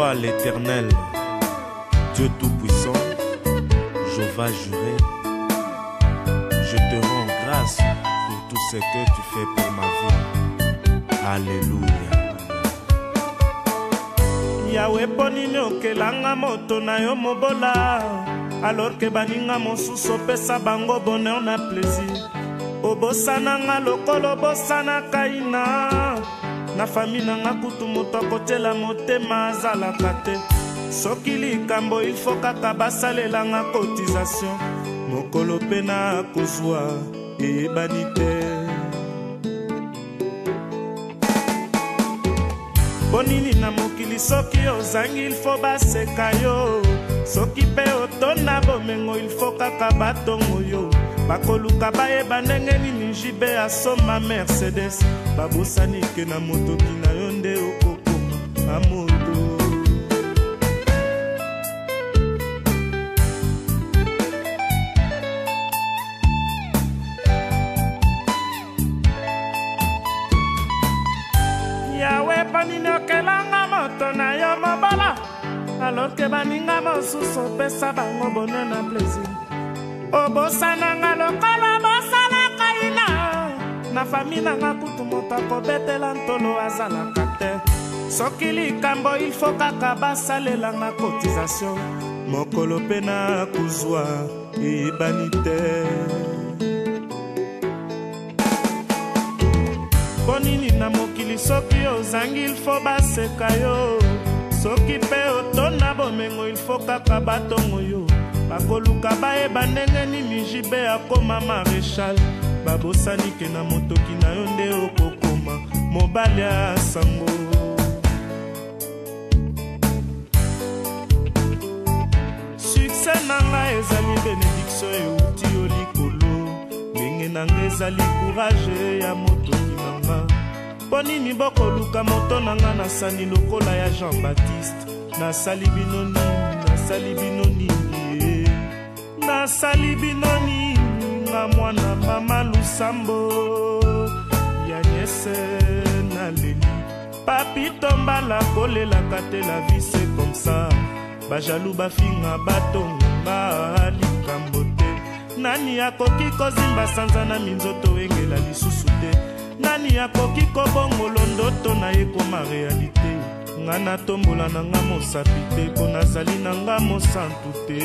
Gloire à l'éternel, Dieu Tout-Puissant, je vais jurer. Je te rends grâce pour tout ce que tu fais pour ma vie. Alléluia. Yahweh ponini okelanga moto na yo mobola alors ke baninga mosusu opesa bango bonheur na plaisir obosananga lokola obosanaka ina na fami nanga kutu moto akotyela motema azalaka te soki likambo ilfo kaka basalelanga kotisation mokolo mpe na kozwa eyebani te mponini na mokili soki ozangi ilfo baseka yo soki mpe otonda bomengo ilfo kaka batongo yo bakoluka bayeba ndenge nini jibe asomba mercedes babosani ke na motoki na yo nde okokoma amoto baninokelanga moto na yo mobola alorke baninga mosusu opesa bango bono na plaisir obosananga lokola bosalaka ina na fami nanga kutu moto akobetela ntolo azalaka te soki likambo ilfo kaka basalelanga kotizatio mokolo mpe na kozwa eyebani te mpo nini na mokili soki ozangi ilfo baseka yo soki mpe otonda bomengo ilfo kaka batongo yo bakoluka bayeba ndenge nini jibe akoma marechal babosani ke na motoki na yo nde okokoma mobali ya sango sukse na ngai ezali benediktio euti yo likolo ndenge na ngai ezali kourage ya motoki na nga mpo nini bokoluka moto na ngai nasani lokola ya jean baptiste nasali bino nini nasali bino nini nasali bino ninga mwana mama lusambo ya nyese na leli papito mbala kolelaka te la vise komsa bajalu bafinga batonga likambo te nani akoki kozimba sanza na minzoto engela lisusu te nani akoki kobongolo ndoto na ye koma realite nga natombola na nga mosapi te mpo nazali na nga mosantu te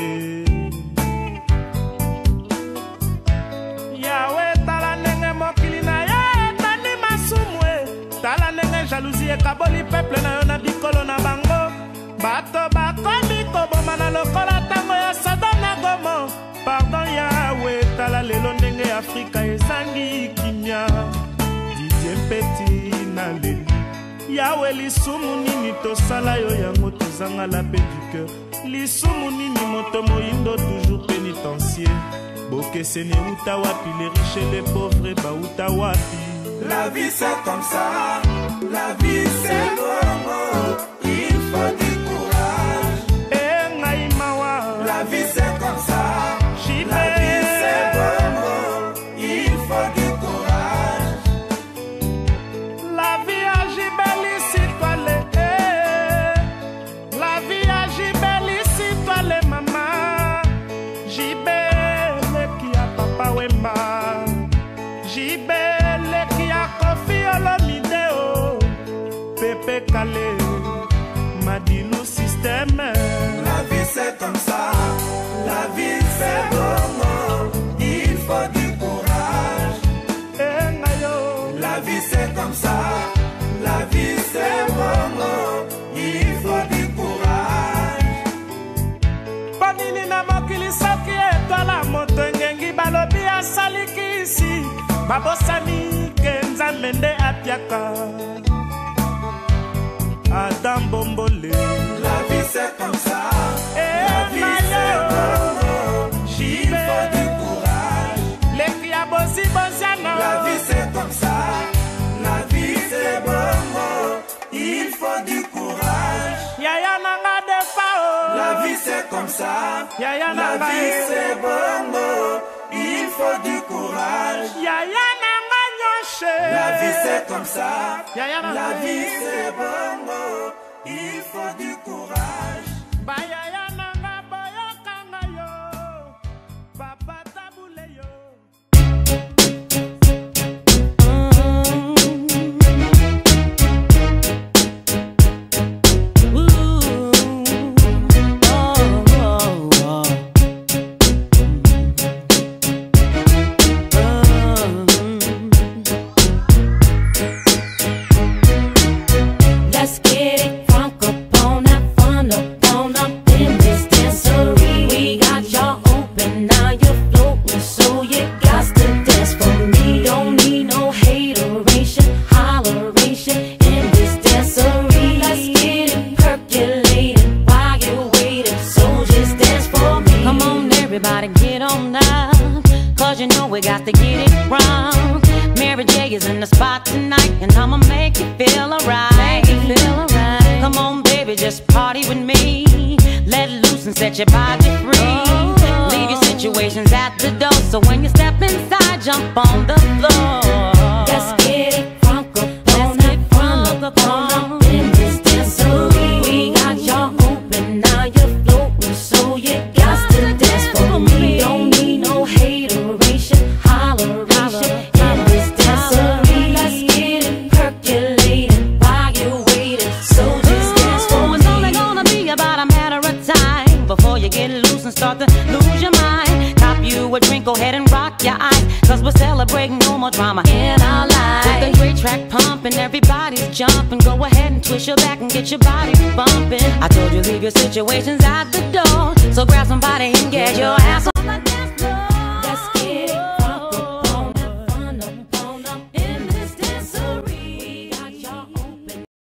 yawe lisumu nini tosala yo yango tozangala mpe dukeur lisumu nini moto moyindo toujours pénitensier bokeseni euta wapi le riche le pauvre eh bauta wapi la vie c'est comme ça la vie c'est longo il faut du courage engai eh, mawa la vie c'est t'aime. La vie c'est comme ça, la vie c'est bon, il faut du courage. Eh, la vie c'est comme ça, la vie c'est bon, il faut du courage. Panini na mokili soki etola moto ngengi balobi asaliki isi babosani ke nzambe nde atiaka adam bombole c'est comme ça. Eh, La vie c'est Il faut du courage. Les bon aussi non. La vie c'est comme ça. La vie c'est bon. Oh. Il faut du courage. Yaya pas de fao. La vie c'est comme ça. La vie c'est bon. Oh. Il faut du courage. Yaya de nyoshe. La vie c'est comme ça. Yaya La vie c'est bon. Oh. Il faut Bye. gotta get on up. Cause you know we got to get it wrong. Mary J is in the spot tonight, and I'ma make you feel alright. Make feel Come on, baby, just party with me. Let loose and set your body free. Oh. Leave your situations at the door. So when you step inside, jump on the floor. Let's get it. start to lose your mind. Top you a drink, go ahead and rock your eyes. Cause we're celebrating no more drama in our lives. With the great track pumping, everybody's jumping. Go ahead and twist your back and get your body bumping. I told you, leave your situations out the door. So grab somebody and get your ass on the dance floor.